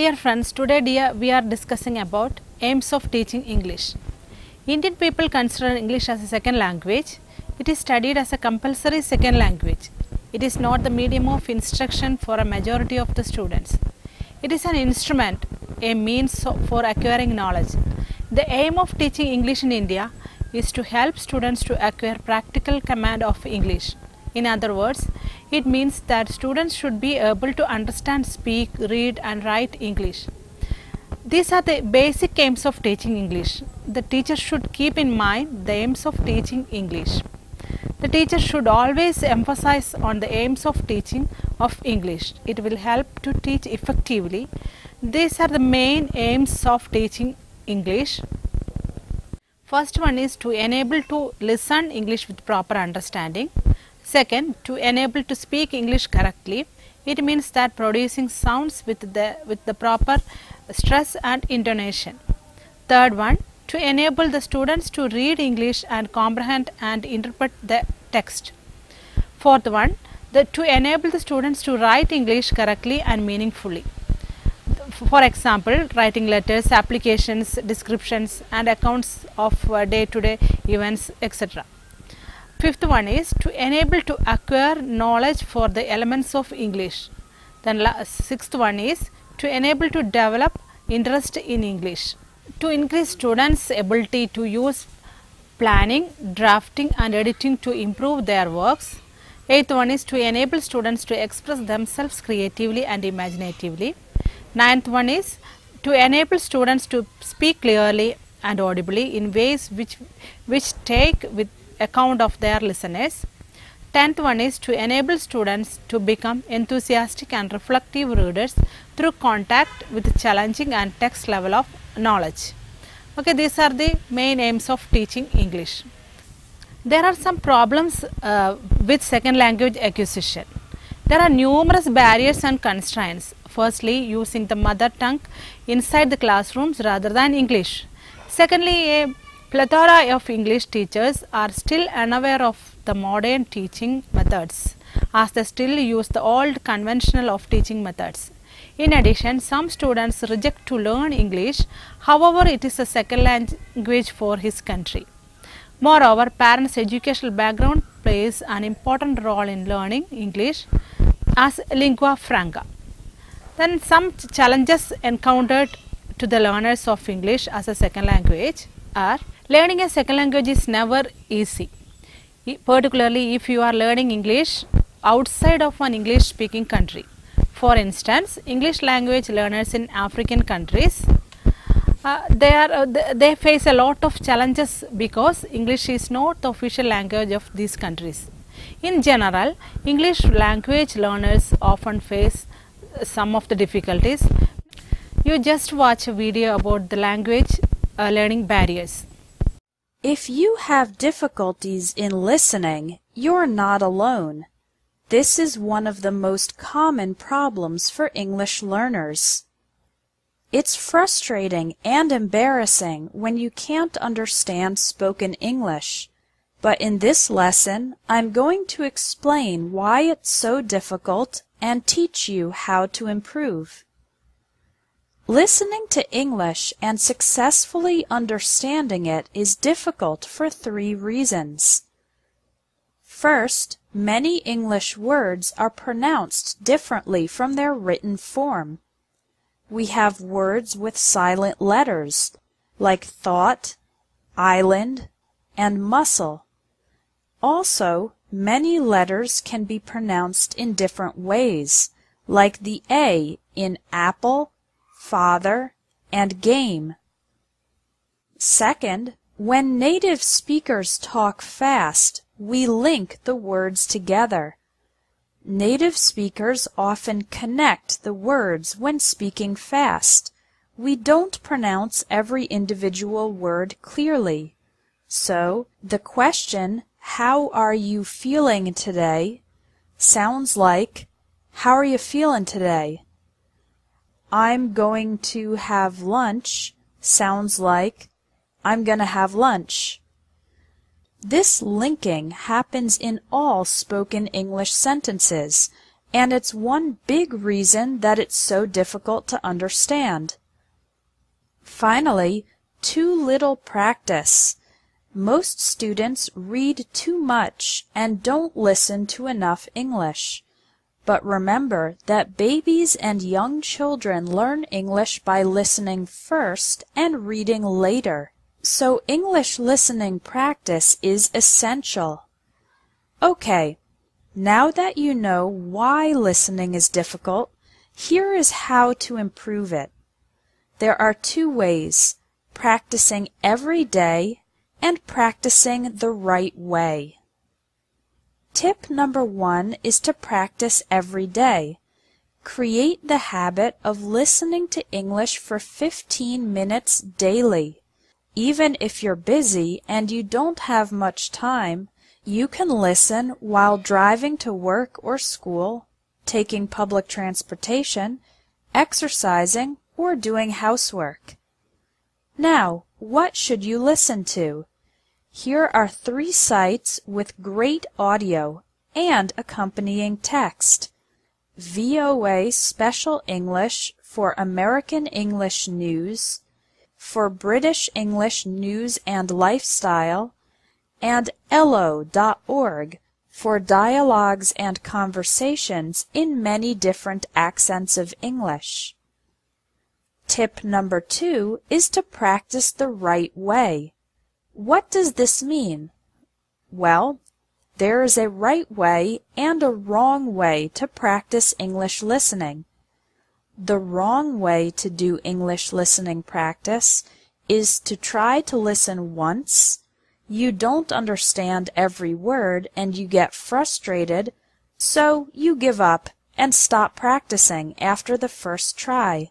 Dear friends, today dear, we are discussing about aims of teaching English. Indian people consider English as a second language. It is studied as a compulsory second language. It is not the medium of instruction for a majority of the students. It is an instrument, a means for acquiring knowledge. The aim of teaching English in India is to help students to acquire practical command of English. In other words, it means that students should be able to understand, speak, read, and write English. These are the basic aims of teaching English. The teacher should keep in mind the aims of teaching English. The teacher should always emphasize on the aims of teaching of English. It will help to teach effectively. These are the main aims of teaching English. First one is to enable to listen English with proper understanding. Second, to enable to speak English correctly. It means that producing sounds with the with the proper stress and intonation. Third one, to enable the students to read English and comprehend and interpret the text. Fourth one, the, to enable the students to write English correctly and meaningfully. For example, writing letters, applications, descriptions, and accounts of day to day events, etc. Fifth one is to enable to acquire knowledge for the elements of English. Then sixth one is to enable to develop interest in English. To increase students' ability to use planning, drafting and editing to improve their works. Eighth one is to enable students to express themselves creatively and imaginatively. Ninth one is to enable students to speak clearly and audibly in ways which, which take with account of their listeners. Tenth one is to enable students to become enthusiastic and reflective readers through contact with challenging and text level of knowledge. Okay, these are the main aims of teaching English. There are some problems uh, with second language acquisition. There are numerous barriers and constraints. Firstly, using the mother tongue inside the classrooms rather than English. Secondly, a plethora of English teachers are still unaware of the modern teaching methods as they still use the old conventional of teaching methods. In addition, some students reject to learn English, however, it is a second language for his country. Moreover, parents' educational background plays an important role in learning English as lingua franca. Then, some ch- challenges encountered to the learners of English as a second language are learning a second language is never easy, particularly if you are learning English outside of an English speaking country. For instance, English language learners in African countries uh, they are uh, they face a lot of challenges because English is not the official language of these countries. In general, English language learners often face some of the difficulties. You just watch a video about the language uh, learning barriers. If you have difficulties in listening, you're not alone. This is one of the most common problems for English learners. It's frustrating and embarrassing when you can't understand spoken English. But in this lesson, I'm going to explain why it's so difficult and teach you how to improve. Listening to English and successfully understanding it is difficult for three reasons. First, many English words are pronounced differently from their written form. We have words with silent letters, like thought, island, and muscle. Also, many letters can be pronounced in different ways, like the A in apple, father, and game. Second, when native speakers talk fast, we link the words together. Native speakers often connect the words when speaking fast. We don't pronounce every individual word clearly. So, the question, How are you feeling today? sounds like, How are you feeling today? I'm going to have lunch sounds like, I'm gonna have lunch. This linking happens in all spoken English sentences, and it's one big reason that it's so difficult to understand. Finally, too little practice. Most students read too much and don't listen to enough English. But remember that babies and young children learn English by listening first and reading later. So English listening practice is essential. Okay, now that you know why listening is difficult, here is how to improve it. There are two ways, practicing every day and practicing the right way. Tip number one is to practice every day. Create the habit of listening to English for 15 minutes daily. Even if you're busy and you don't have much time, you can listen while driving to work or school, taking public transportation, exercising, or doing housework. Now, what should you listen to? Here are three sites with great audio and accompanying text. VOA Special English for American English News, for British English News and Lifestyle, and Elllo.org for dialogues and conversations in many different accents of English. Tip number two is to practice the right way. What does this mean? Well, there is a right way and a wrong way to practice English listening. The wrong way to do English listening practice is to try to listen once, you don't understand every word and you get frustrated, so you give up and stop practicing after the first try.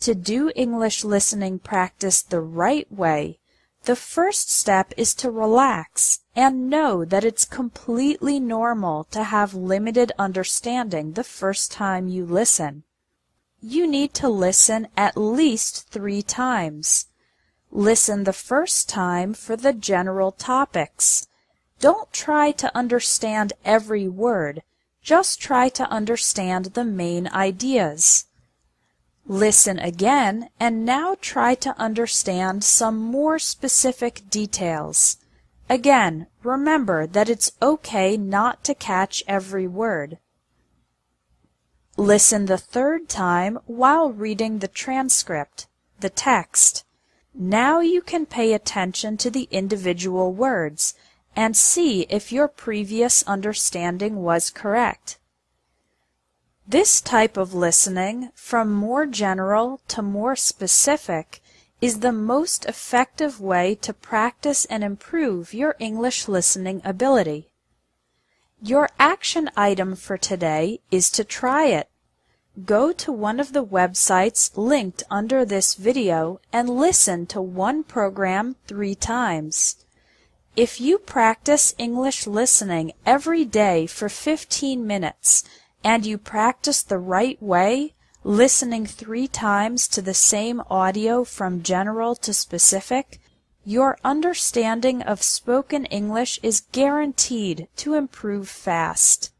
To do English listening practice the right way, the first step is to relax and know that it's completely normal to have limited understanding the first time you listen. You need to listen at least three times. Listen the first time for the general topics. Don't try to understand every word, just try to understand the main ideas. Listen again and now try to understand some more specific details. Again, remember that it's okay not to catch every word. Listen the third time while reading the transcript, the text. Now you can pay attention to the individual words and see if your previous understanding was correct. This type of listening, from more general to more specific, is the most effective way to practice and improve your English listening ability. Your action item for today is to try it. Go to one of the websites linked under this video and listen to one program three times. If you practice English listening every day for 15 minutes, and you practice the right way, listening three times to the same audio from general to specific, your understanding of spoken English is guaranteed to improve fast.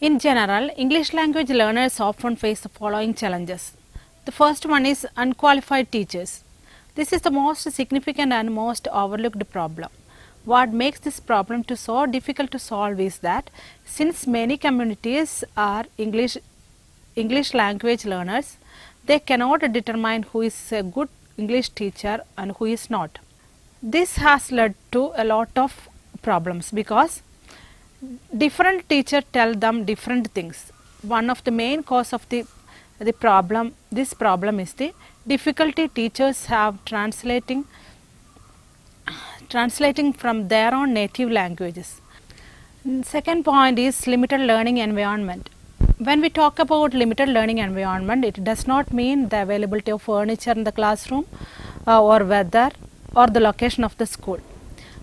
In general, English language learners often face the following challenges. The first one is unqualified teachers. This is the most significant and most overlooked problem. What makes this problem to so difficult to solve is that since many communities are English English language learners, they cannot determine who is a good English teacher and who is not. This has led to a lot of problems because different teachers tell them different things. One of the main cause of the the problem this problem is the difficulty teachers have translating translating from their own native languages. Second point is limited learning environment. When we talk about limited learning environment, it does not mean the availability of furniture in the classroom uh, or weather or the location of the school.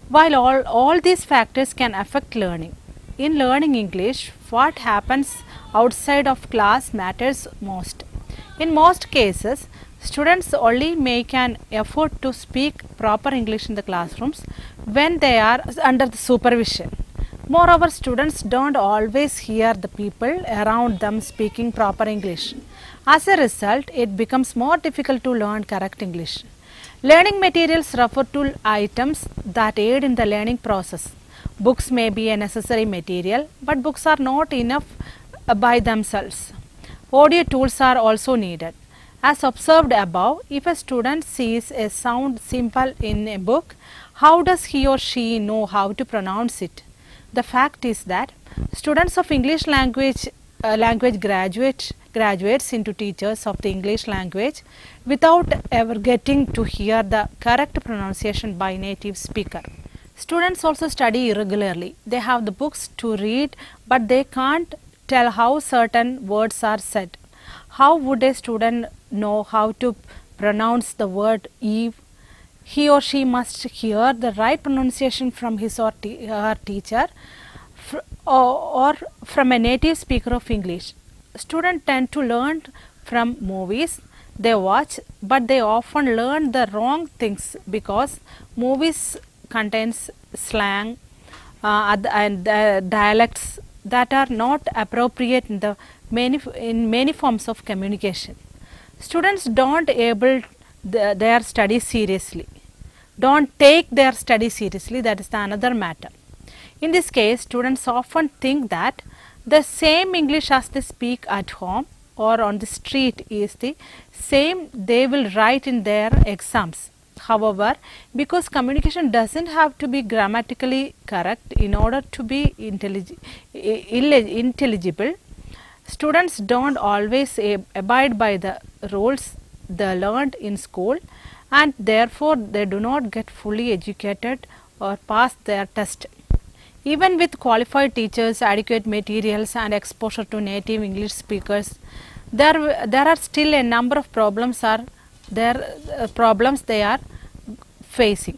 While all, all these factors can affect learning. In learning English, what happens outside of class matters most. In most cases, Students only make an effort to speak proper English in the classrooms when they are under the supervision. Moreover, students don't always hear the people around them speaking proper English. As a result, it becomes more difficult to learn correct English. Learning materials refer to items that aid in the learning process. Books may be a necessary material, but books are not enough by themselves. Audio tools are also needed. As observed above, if a student sees a sound symbol in a book, how does he or she know how to pronounce it? The fact is that students of English language uh, language graduate graduates into teachers of the English language without ever getting to hear the correct pronunciation by native speaker. Students also study irregularly. They have the books to read but they can't tell how certain words are said. How would a student know how to pronounce the word Eve? He or she must hear the right pronunciation from his or her teacher or, or from a native speaker of English. Students tend to learn from movies they watch, but they often learn the wrong things because movies contains slang uh, and uh, dialects that are not appropriate in the many in many forms of communication. Students don't able the, their study seriously. Don't take their study seriously. That is the another matter. In this case, students often think that the same English as they speak at home or on the street is the same they will write in their exams. However, because communication doesn't have to be grammatically correct in order to be intellig- intelligible, students don't always ab- abide by the rules they learned in school and therefore they do not get fully educated or pass their test. Even with qualified teachers, adequate materials and exposure to native English speakers, there, there are still a number of problems are there uh, problems they are facing.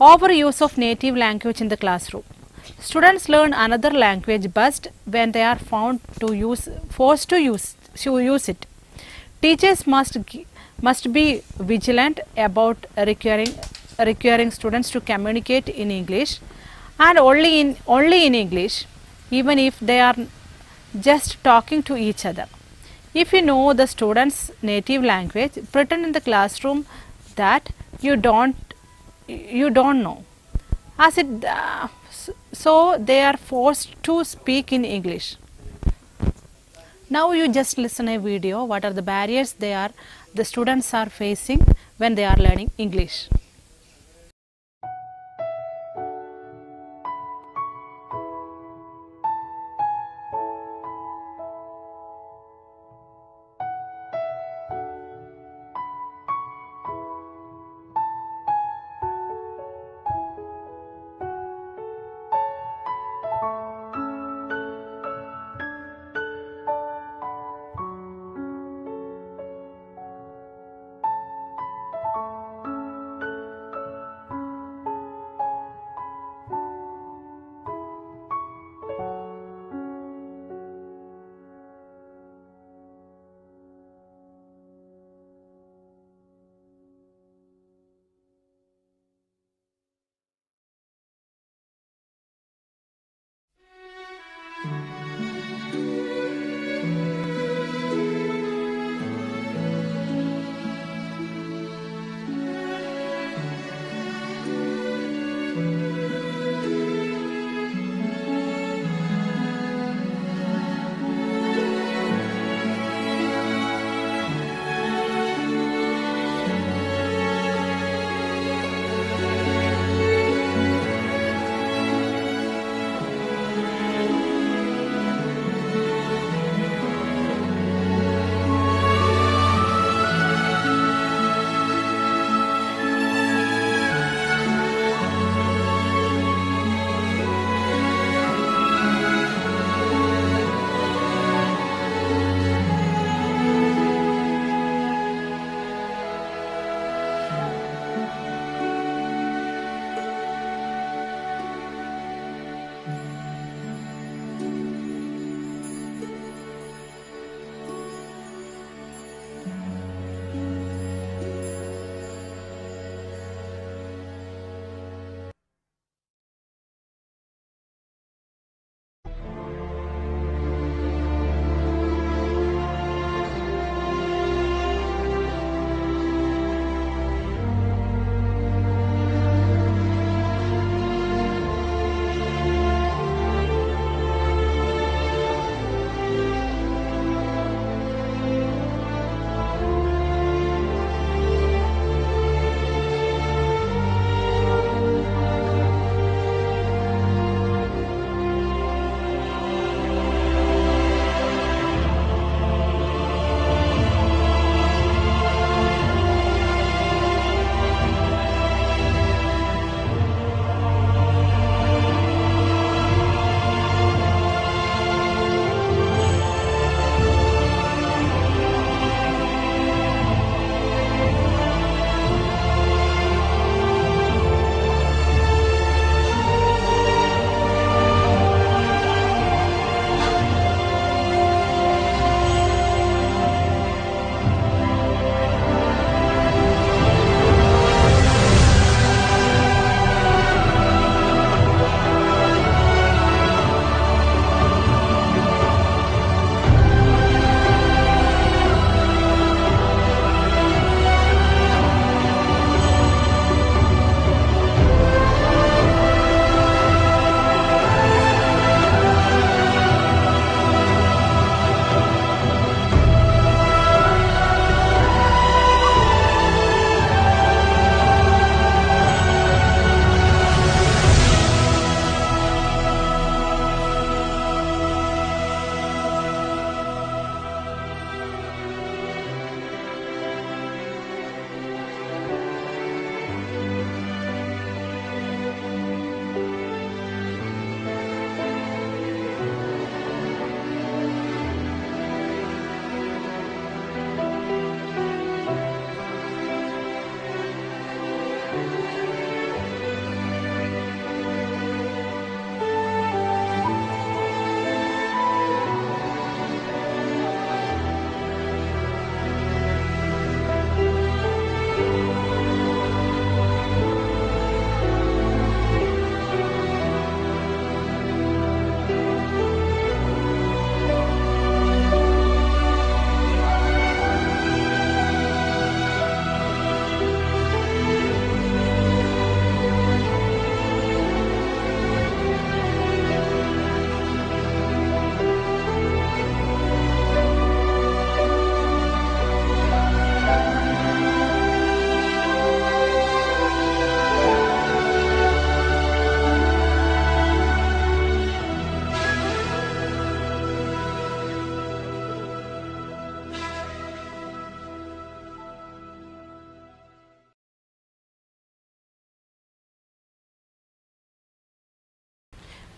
Overuse of native language in the classroom. Students learn another language best when they are found to use forced to use to use it. Teachers must must be vigilant about requiring requiring students to communicate in English and only in only in English even if they are just talking to each other. If you know the student's native language, pretend in the classroom that you don't you don't know. As it uh, so they are forced to speak in English. Now you just listen a video. What are the barriers they are the students are facing when they are learning English?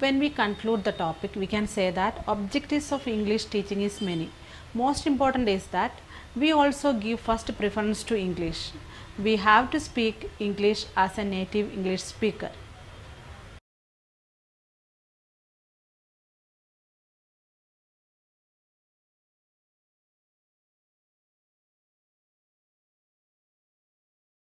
When we conclude the topic, we can say that objectives of English teaching is many. Most important is that we also give first preference to English. We have to speak English as a native English speaker.